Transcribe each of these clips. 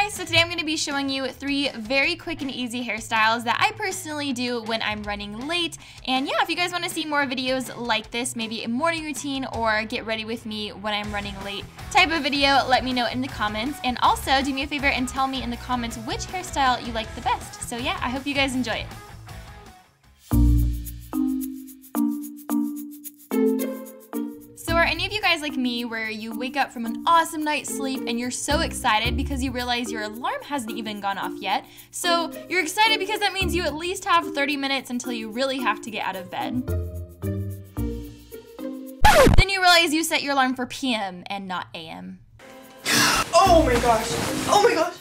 guys, so today I'm going to be showing you three very quick and easy hairstyles that I personally do when I'm running late. And yeah, if you guys want to see more videos like this, maybe a morning routine or get ready with me when I'm running late type of video, let me know in the comments. And also, do me a favor and tell me in the comments which hairstyle you like the best. So yeah, I hope you guys enjoy it. Any of you guys like me where you wake up from an awesome night's sleep and you're so excited because you realize your alarm hasn't even gone off yet? So you're excited because that means you at least have 30 minutes until you really have to get out of bed. Then you realize you set your alarm for PM and not AM. Oh my gosh. Oh my gosh.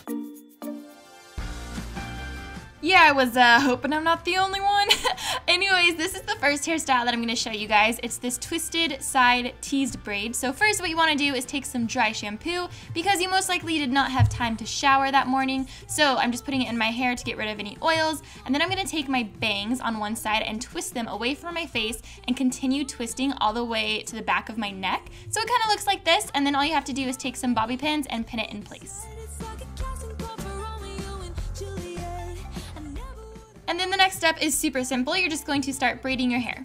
Yeah, I was uh, hoping I'm not the only one. Anyways, this is the first hairstyle that I'm going to show you guys. It's this twisted side teased braid. So first what you want to do is take some dry shampoo because you most likely did not have time to shower that morning. So I'm just putting it in my hair to get rid of any oils. And then I'm going to take my bangs on one side and twist them away from my face and continue twisting all the way to the back of my neck. So it kind of looks like this. And then all you have to do is take some bobby pins and pin it in place. And then the next step is super simple. You're just going to start braiding your hair.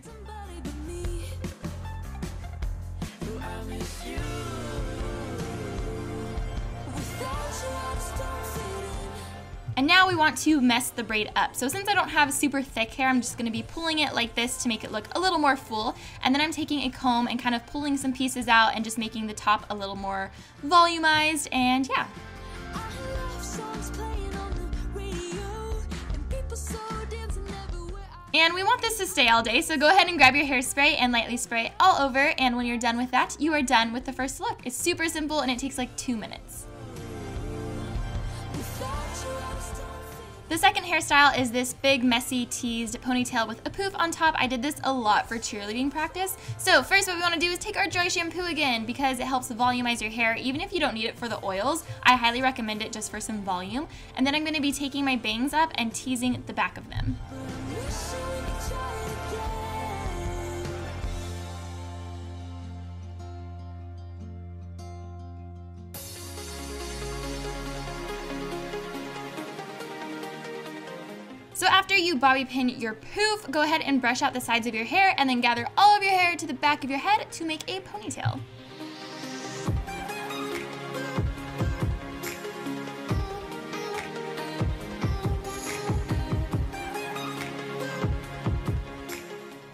And now we want to mess the braid up. So since I don't have super thick hair, I'm just gonna be pulling it like this to make it look a little more full. And then I'm taking a comb and kind of pulling some pieces out and just making the top a little more volumized and yeah. And we want this to stay all day, so go ahead and grab your hairspray and lightly spray all over. And when you're done with that, you are done with the first look. It's super simple and it takes like two minutes. The second hairstyle is this big, messy, teased ponytail with a poof on top. I did this a lot for cheerleading practice. So first what we want to do is take our dry shampoo again because it helps volumize your hair even if you don't need it for the oils. I highly recommend it just for some volume. And then I'm going to be taking my bangs up and teasing the back of them. So after you bobby pin your poof, go ahead and brush out the sides of your hair and then gather all of your hair to the back of your head to make a ponytail.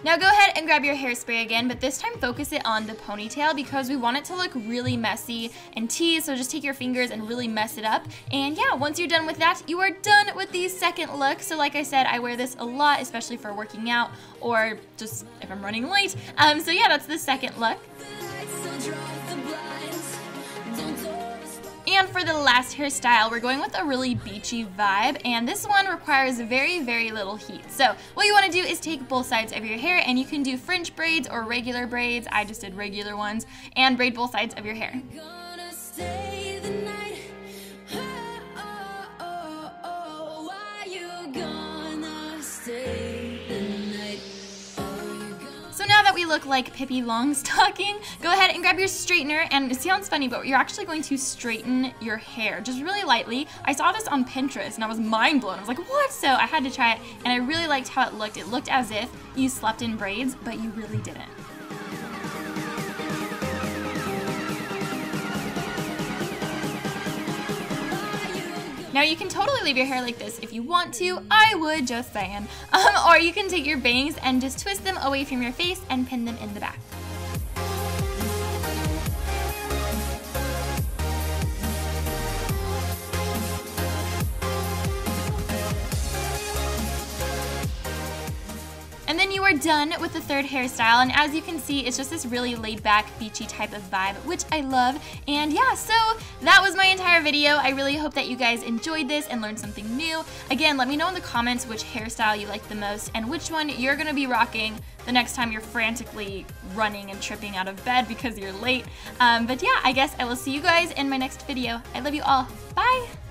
Now go ahead and grab your hairspray again, but this time focus it on the ponytail because we want it to look really messy and teased, so just take your fingers and really mess it up. And yeah, once you're done with that, you are done with the second look. So like I said, I wear this a lot, especially for working out or just if I'm running late. Um, so yeah, that's the second look. For the last hairstyle, we're going with a really beachy vibe, and this one requires very, very little heat. So what you want to do is take both sides of your hair, and you can do fringe braids or regular braids, I just did regular ones, and braid both sides of your hair. Look like Pippi Longstocking, go ahead and grab your straightener, and it sounds funny, but you're actually going to straighten your hair, just really lightly. I saw this on Pinterest, and I was mind blown. I was like, what? So I had to try it, and I really liked how it looked. It looked as if you slept in braids, but you really didn't. Now you can totally leave your hair like this if you want to, I would, just saying. Um, or you can take your bangs and just twist them away from your face and pin them in the back. Are done with the third hairstyle, and as you can see, it's just this really laid back, beachy type of vibe, which I love. And yeah, so that was my entire video. I really hope that you guys enjoyed this and learned something new. Again, let me know in the comments which hairstyle you like the most and which one you're gonna be rocking the next time you're frantically running and tripping out of bed because you're late. Um, but yeah, I guess I will see you guys in my next video. I love you all. Bye!